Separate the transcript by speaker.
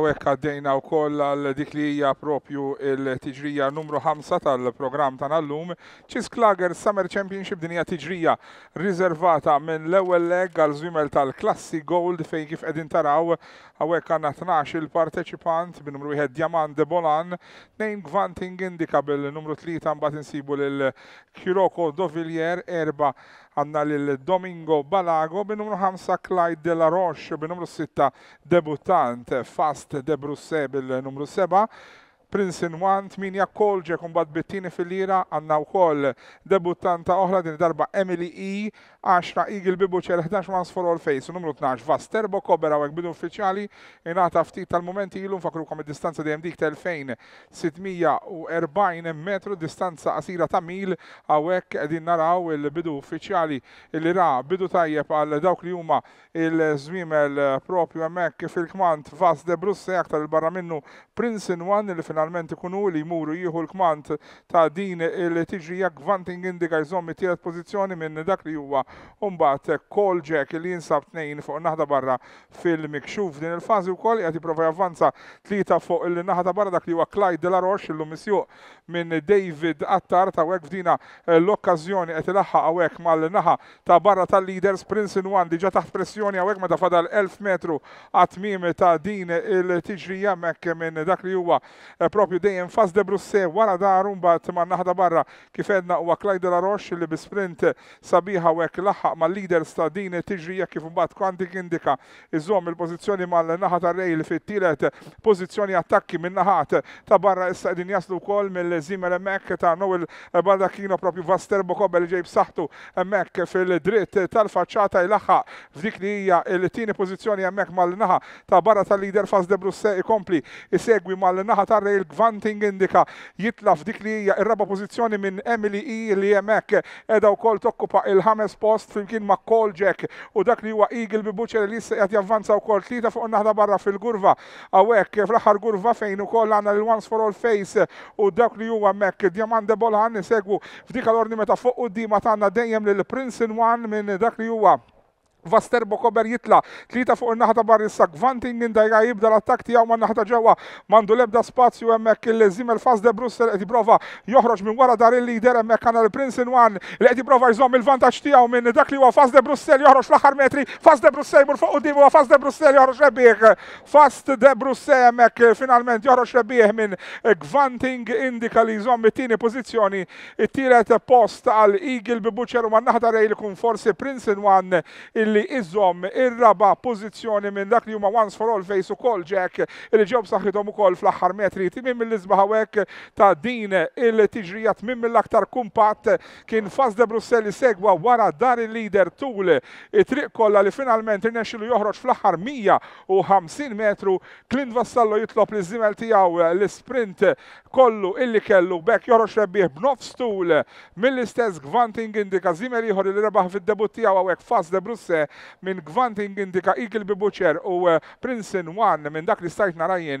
Speaker 1: U hekk għaddejna wkoll għal dik li hija proprju l-tiġrija numru ħamsa tal-programm tagħna llum. Ċisklager Summer Championship din hija tiġrija riżervata minn l-ewwel leg għal żwiemel tal-klassi Gold fejn kif qegħdin taraw hawnhekk għandna tnax-il parteċipant bin-numru wieħed Diamant de Bolan, tnejn Gvanting Indica bil-numru tlieta mbagħad insibu lil Curocco Dovillier, erbgħa għandna lil Domingo Balago bin-numru ħamsa Clyde de la Roche bin-numru sitta debuttant f'Ast de Brussè bil-numru sebgħa, Prince in One, tmienja Kolchak u mbagħad bit-tieni fil-lira għandna wkoll debuttanta oħra din id-darba Emily E, għaxra Eagle Bibuċer, ħdax Once for All Face u numru tnax Vasterbo Kober hawnhekk bidu uffiċjali ingħata ftit tal-mumenti ilu nfakkrukom id-distanza dejjem dik ta' 2640 metru distanza qasira ta' mil hawnhekk qegħdin naraw il-bidu uffiċjali li ra bidu tajjeb għal dawk li huma il-żwiemel proprju hemmhekk fil-kmand Vas de Brusse, aktar 'il barra minnu Prinsenhoan, li finalment ikun hu li jmuru jieħu l-kmand ta' din il-tiġrija. Gvanting Indiga jżomm it-tielet pożizzjoni minn dak li huwa mbagħad Cole Jack li jinsab tnejn fuq in-naħa ta' barra fil-mikxuf. F'din il-fażi wkoll qiegħed jipprova javvanza tlieta fuq in-naħa ta' barra dak li huwa Clyde de la Roche illum misjuq minn David Attard. Hawnhekk f'dina l-okkażjoni qed ilaħħaq hawnhekk mal-naħa ta' barra tal-leaders Prince in One diġa taħt pressjoni hawnhekk meta fadal elf metru għat-tmiem ta' din il-tiġrija hemmhekk minn dak li huwa propju dejjem Fas de Brousse wara daru mbagħad man-naħa ta' barra kif għedna huwa Clyde de la Roche li bi sprint sabiħ hawnhekk laħħaq mal-leaders ta' din it-tiġrija kif mbagħad kant indika Iżomm il-pożizzjoni mal-naħa tar-rail fit-tielet pożizzjoni attakki min-naħat ta' barra issa qegħdin jaslu wkoll mill-żiemel hemmhekk ta' Noel Baldacchino proprju Vaster Bokobe li ġej b'saħħtu hemmhekk fil-dritt tal-faċċata jlaħħaq f'dik li hija l-tieni pożizzjoni hemmhekk mal-naħa ta' barra tal-leader Fas de Brusse ikompli jsegwi mal-naħa tar-rail Gvanting indika jitla' f'dik li hija r-raba' pożizzjoni minn Emily E. li hemm hekk qiegħda wkoll tokkupa l-ħames post flimkien ma' Cole Jack u dak li huwa Eagle bi Butcher li issa qiegħed javvanza wkoll tlieta fuq in-naħla barra fil-gurva hawnhekk fl-aħħar gurva fejn ukoll għandna lil Once For All Face u dawk li huwa hemmhekk Diamant de Bolhan isegwu f'dika l-ordni meta fuq quddiemha għad għandna dejjem lil Prince in One minn dak li huwa Vaster Bokober jitla' tlieta fuq in-naħa ta' barra issa Gvanting Ndayra jibda l-attakk tiegħu man-naħa ta' ġewwa m'għandu l-ebda spazju hemmhekk il-żiemel Fas de Brussel qed jipprova joħroġ minn wara dar il-leader hemmhekk għandna lil Prince Inwan li qed jipprova jżomm il-vantaġġ tiegħu minn dak li huwa Fas de Brussel joħroġ fl-aħħar metri Fas de Brussel jmur fuq quddiem huwa Fas de Brussel joħroġ rebbieħ Fas de Brussel hemmhekk finalment joħroġ rebbieħ minn Gvanting indika li jżomm it-tieni pożizzjoni It-tielet post għal Eagle bi Butcher One naħa ta' Rail ikun forsi Prince in One illi iżomm ir-raba' pożizzjoni minn dak li huma Once For All Face u Call Jack illi ġew b'saħħithom ukoll fl-aħħar metri. Tmiem mill-isbaħ hawnhekk ta' din il-tiġrija, tmiem mill-aktar kumpatt kien Fast De Brussel li segwa wara dar il-leader tul it-triq kollha li finalment irnexxielu joħroġ fl-aħħar 150 metru. Clint Vassallo jitlob liż-żiemel tiegħu l-isprint kollu illi kellu u b'hekk joħroġ rebbieħ b'nofs stul mill-istess Gvanting Indica. Żiemel ieħor illi rebaħ fid-debutt tiegħu hawnhekk f'As de Brusse minn Gvanting Indica, Eagle Bibuċer u Princeton One minn dak li stajt nara jien